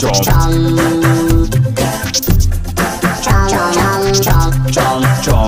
就